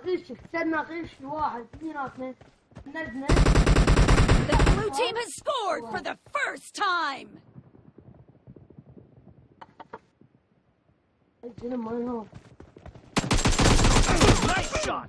اغش استنى اغش واحد اثنين اثنين نزل The blue team has scored for the first time. نزل ما ينام Nice shot.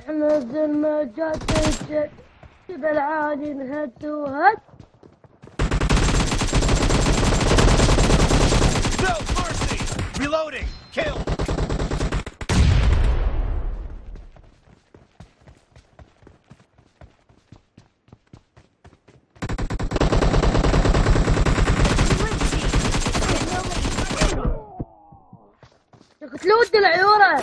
احمد المجاد الشد جبل عالي العادي نهد وهد Reloading! Kill! العيوره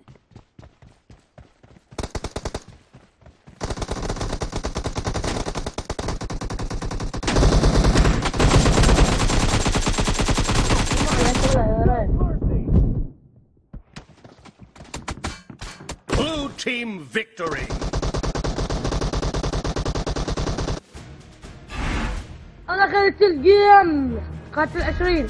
Team victory. أنا اخذت الجيم قاتل 20